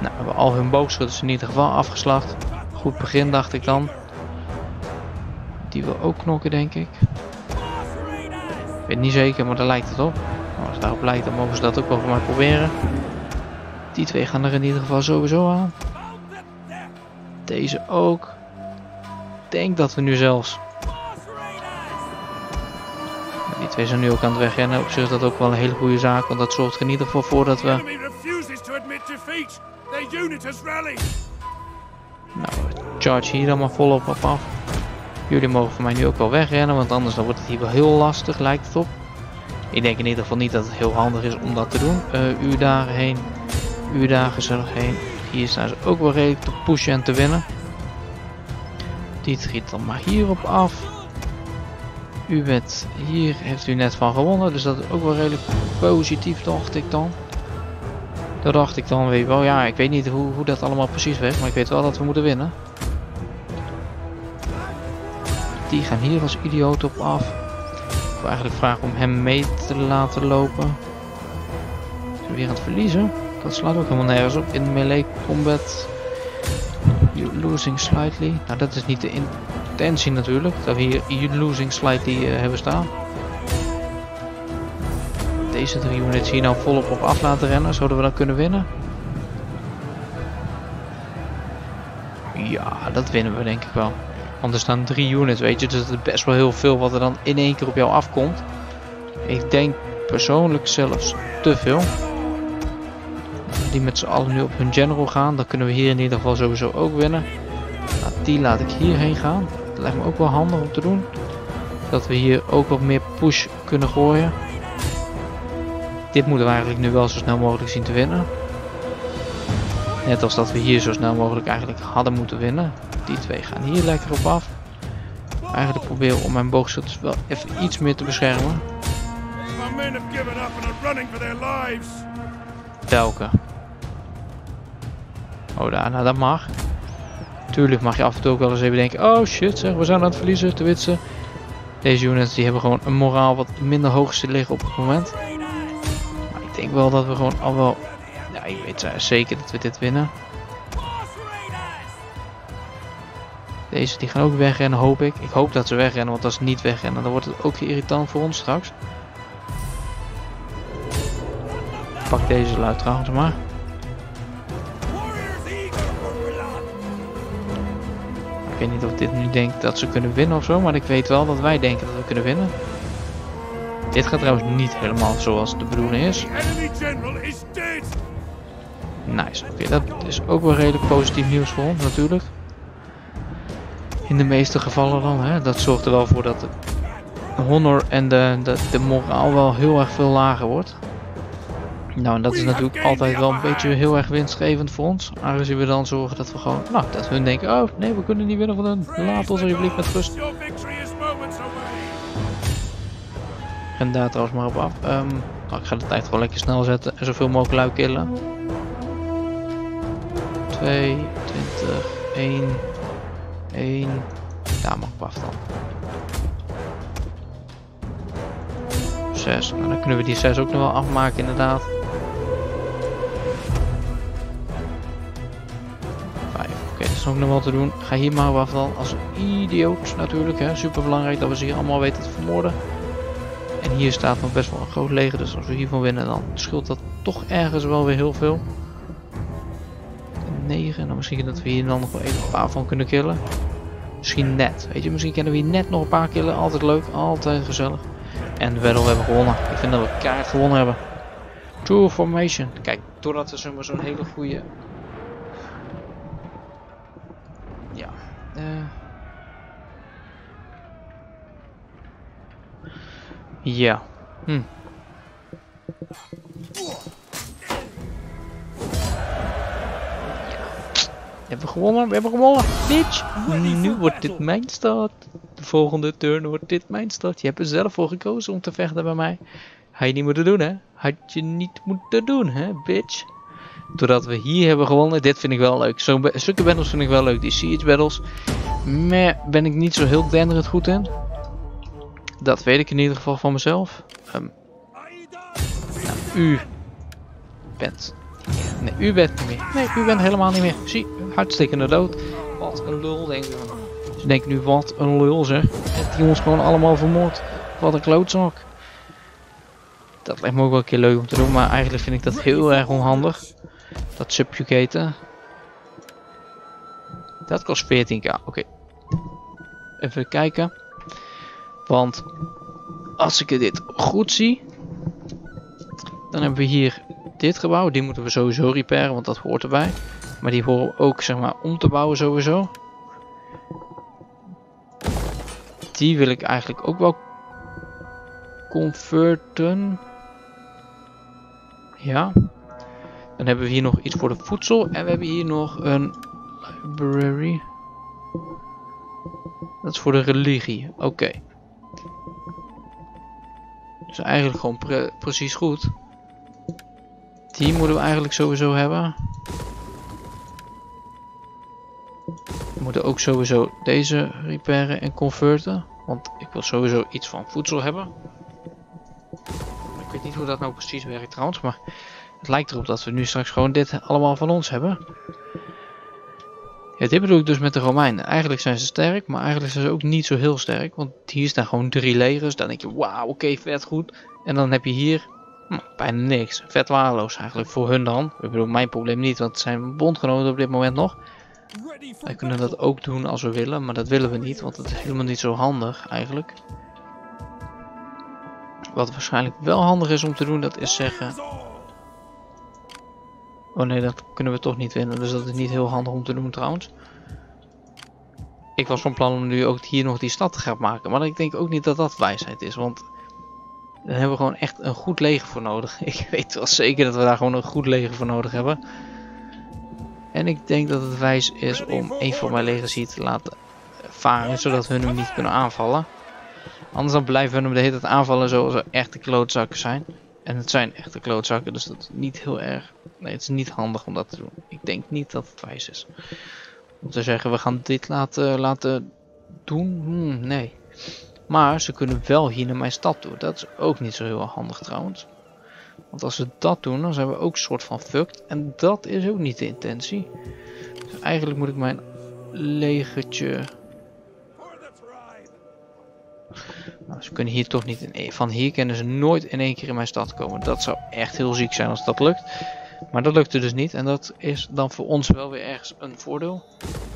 Nou, we hebben al hun boogschutters in ieder geval afgeslacht. Goed begin dacht ik dan. Die wil ook knokken denk ik. Ik weet niet zeker, maar daar lijkt het op. Nou, als het daarop lijkt, dan mogen ze dat ook wel voor mij proberen. Die twee gaan er in ieder geval sowieso aan. Deze ook. Ik denk dat we nu zelfs die twee zijn nu ook aan het wegrennen. Op zich is dat ook wel een hele goede zaak, want dat zorgt er in ieder geval voor dat we... Nou, charge hier dan maar volop op af. Jullie mogen voor mij nu ook wel wegrennen, want anders dan wordt het hier wel heel lastig, lijkt het op. Ik denk in ieder geval niet dat het heel handig is om dat te doen. Uh, u daarheen, u daar gezellig heen. Hier staan ze ook wel redelijk te pushen en te winnen. Die schiet dan maar hierop af. U bent hier, heeft u net van gewonnen, dus dat is ook wel redelijk positief, dacht ik dan. Dat dacht ik dan, weet je wel, ja, ik weet niet hoe, hoe dat allemaal precies werkt, maar ik weet wel dat we moeten winnen. Die gaan hier als idioot op af. Ik wil eigenlijk vragen om hem mee te laten lopen. Weer aan het verliezen? Dat slaat ook helemaal nergens op. In melee combat losing slightly. Nou dat is niet de intentie natuurlijk. Dat we hier losing slightly eh, hebben staan. Deze drie units hier nou volop op af laten rennen. Zouden we dan kunnen winnen? Ja, dat winnen we denk ik wel. Want er staan drie units, weet je. Dus het is best wel heel veel wat er dan in één keer op jou afkomt. Ik denk persoonlijk zelfs te veel. Die met z'n allen nu op hun general gaan. Dan kunnen we hier in ieder geval sowieso ook winnen. Nou, die laat ik hierheen gaan. Dat lijkt me ook wel handig om te doen. Dat we hier ook wat meer push kunnen gooien. Dit moeten we eigenlijk nu wel zo snel mogelijk zien te winnen. Net als dat we hier zo snel mogelijk eigenlijk hadden moeten winnen. Die twee gaan hier lekker op af. Eigenlijk proberen om mijn boogschutters wel even iets meer te beschermen. My Oh, daar, nou dat mag. Tuurlijk mag je af en toe ook wel eens even denken, oh shit zeg, we zijn aan het verliezen, te witsen. Deze units die hebben gewoon een moraal wat minder hoog zit liggen op het moment. Maar ik denk wel dat we gewoon al wel, ja ik weet zeker dat we dit winnen. Deze die gaan ook wegrennen hoop ik. Ik hoop dat ze wegrennen, want als ze niet wegrennen dan wordt het ook irritant voor ons straks. Pak deze luid trouwens maar. Weet niet of dit nu denkt dat ze kunnen winnen of zo, maar ik weet wel dat wij denken dat we kunnen winnen. Dit gaat trouwens niet helemaal zoals de bedoeling is. Nice, oké, dat is ook wel redelijk positief nieuws voor ons natuurlijk. In de meeste gevallen dan, hè. Dat zorgt er wel voor dat de honor en de, de, de moraal wel heel erg veel lager wordt. Nou, en dat is natuurlijk altijd wel een beetje heel erg winstgevend voor ons. Aangezien we dan zorgen dat we gewoon, nou, dat hun denken, oh nee, we kunnen niet winnen van hun. Laat ons alsjeblieft met rust. En daar trouwens maar op af. Ehm, nou, ik ga de tijd gewoon lekker snel zetten en zoveel mogelijk lui killen. 2, 20, 1, 1. Daar mag op af dan. 6. Nou, dan kunnen we die 6 ook nog wel afmaken inderdaad. Is ook nog wel te doen. Ga hier maar af dan. Als idioot natuurlijk. Hè. Super belangrijk dat we ze hier allemaal weten te vermoorden. En hier staat nog best wel een groot leger. Dus als we hiervan winnen dan scheelt dat toch ergens wel weer heel veel. 9. En dan misschien dat we hier dan nog wel even een paar van kunnen killen. Misschien net. Weet je, misschien kunnen we hier net nog een paar killen. Altijd leuk, altijd gezellig. En de we hebben gewonnen. Ik vind dat we kaart gewonnen hebben. True formation. Kijk, doordat we zo'n hele goede. Eh. Ja. Hm. We hebben gewonnen, we hebben gewonnen. Bitch. Nu wordt dit mijn stad. De volgende turn wordt dit mijn stad. Je hebt er zelf voor gekozen om te vechten bij mij. Had je niet moeten doen, hè? Had je niet moeten doen, hè, bitch? Doordat we hier hebben gewonnen, dit vind ik wel leuk. Zo'n zulke battles vind ik wel leuk. Die siege battles. Maar ben ik niet zo heel denderend goed in. Dat weet ik in ieder geval van mezelf. Ehm, nou, u bent. Nee, u bent niet meer. Nee, u bent helemaal niet meer. Zie, hartstikke dood. Wat een lul, denk ik. Ze denken nu, wat een lul zeg. Heeft die ons gewoon allemaal vermoord. Wat een klootzak. Dat lijkt me ook wel een keer leuk om te doen, maar eigenlijk vind ik dat heel erg onhandig. Dat subjugaten. Dat kost 14k, oké. Even kijken. Want als ik dit goed zie, dan hebben we hier dit gebouw. Die moeten we sowieso repairen, want dat hoort erbij. Maar die horen ook zeg maar om te bouwen sowieso. Die wil ik eigenlijk ook wel converten. Ja. Dan hebben we hier nog iets voor de voedsel. En we hebben hier nog een library. Dat is voor de religie. Oké. Dus eigenlijk gewoon pre- precies goed. Die moeten we eigenlijk sowieso hebben. We moeten ook sowieso deze repairen en converten. Want ik wil sowieso iets van voedsel hebben. Ik weet niet hoe dat nou precies werkt trouwens. Maar het lijkt erop dat we nu straks gewoon dit allemaal van ons hebben. Ja, dit bedoel ik dus met de Romeinen. Eigenlijk zijn ze sterk, maar eigenlijk zijn ze ook niet zo heel sterk. Want hier staan gewoon drie legers. Dan denk je, wauw, oké, vet goed. En dan heb je hier hm, bijna niks. Vet waardeloos eigenlijk voor hun dan. Ik bedoel, mijn probleem niet, want het zijn bondgenoten op dit moment nog. Wij kunnen dat ook doen als we willen, maar dat willen we niet, want het is helemaal niet zo handig eigenlijk. Wat waarschijnlijk wel handig is om te doen, dat is zeggen... Oh nee, dat kunnen we toch niet winnen, dus dat is niet heel handig om te doen trouwens. Ik was van plan om nu ook hier nog die stad te gaan maken, maar ik denk ook niet dat dat wijsheid is, want... Daar hebben we gewoon echt een goed leger voor nodig. Ik weet wel zeker dat we daar gewoon een goed leger voor nodig hebben. En ik denk dat het wijs is om een van mijn legers hier te laten varen, zodat we hem niet kunnen aanvallen. Anders dan blijven we hem de hele tijd aanvallen zoals we echte klootzakken zijn. En het zijn echte klootzakken, dus dat is niet heel erg... Nee, het is niet handig om dat te doen. Ik denk niet dat het wijs is. Om te zeggen, we gaan dit laten, laten doen? Hmm, nee. Maar ze kunnen wel hier naar mijn stad toe. Dat is ook niet zo heel handig trouwens. Want als we dat doen, dan zijn we ook soort van fucked. En dat is ook niet de intentie. Dus eigenlijk moet ik mijn legertje... Nou, ze kunnen hier toch niet in één... Van hier kunnen ze nooit in één keer in mijn stad komen. Dat zou echt heel ziek zijn als dat lukt. Maar dat lukte dus niet. En dat is dan voor ons wel weer ergens een voordeel.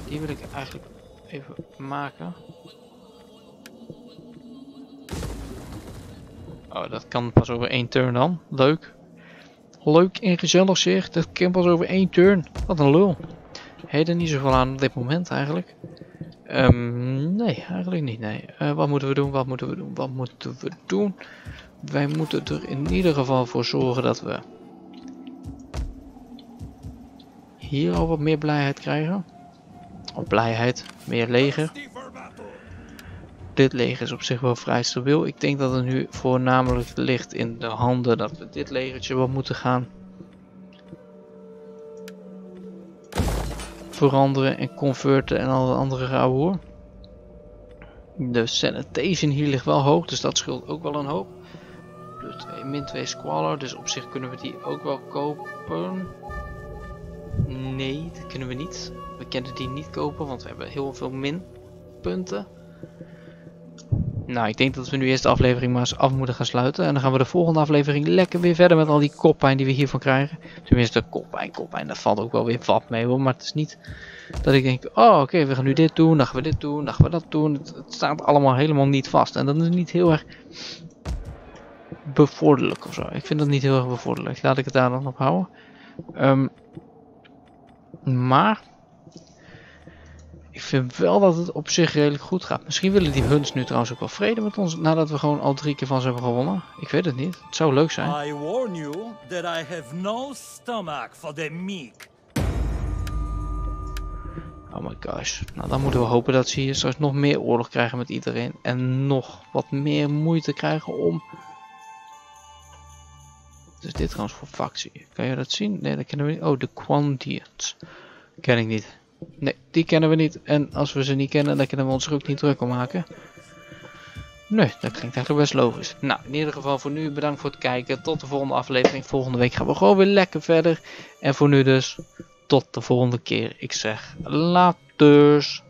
Die wil ik eigenlijk even maken. Oh, dat kan pas over één turn dan. Leuk. Leuk en gezellig zeg. Dat kan pas over één turn. Wat een lul. Heden niet zoveel aan op dit moment eigenlijk. Um, nee, eigenlijk niet. Nee. Uh, wat moeten we doen? Wat moeten we doen? Wat moeten we doen? Wij moeten er in ieder geval voor zorgen dat we hier al wat meer blijheid krijgen. Of blijheid, meer leger dit leger is op zich wel vrij stabiel. Ik denk dat het nu voornamelijk ligt in de handen dat we dit legertje wel moeten gaan veranderen en converten en alle andere rauwe hoor. De sanitation hier ligt wel hoog, dus dat scheelt ook wel een hoop. Plus 2, min 2 squalor, dus op zich kunnen we die ook wel kopen. Nee, dat kunnen we niet. We kunnen die niet kopen, want we hebben heel veel min punten. Nou, ik denk dat we nu eerst de aflevering maar eens af moeten gaan sluiten. En dan gaan we de volgende aflevering lekker weer verder met al die koppijn die we hiervan krijgen. Tenminste, koppijn, koppijn, daar valt ook wel weer wat mee hoor. Maar het is niet dat ik denk, oh oké, we gaan nu dit doen, dan gaan we dit doen, dan gaan we dat doen. Het, staat allemaal helemaal niet vast. En dat is niet heel erg bevorderlijk of zo. Ik vind dat niet heel erg bevorderlijk. Laat ik het daar dan op houden. Um, maar ik vind wel dat het op zich redelijk goed gaat. Misschien willen die Huns nu trouwens ook wel vrede met ons nadat we gewoon al drie keer van ze hebben gewonnen. Ik weet het niet. Het zou leuk zijn. I warn you that I have no stomach for the meek. Oh my gosh. Nou, dan moeten we hopen dat ze hier straks nog meer oorlog krijgen met iedereen. En nog wat meer moeite krijgen om... Wat is dit trouwens voor factie? Kan je dat zien? Nee, dat kennen we niet. Oh, de Quantians. Ken ik niet. Nee, die kennen we niet. En als we ze niet kennen, dan kunnen we ons er ook niet druk om maken. Nee, dat klinkt eigenlijk best logisch. Nou, in ieder geval voor nu bedankt voor het kijken. Tot de volgende aflevering. Volgende week gaan we gewoon weer lekker verder. En voor nu dus, tot de volgende keer. Ik zeg laters.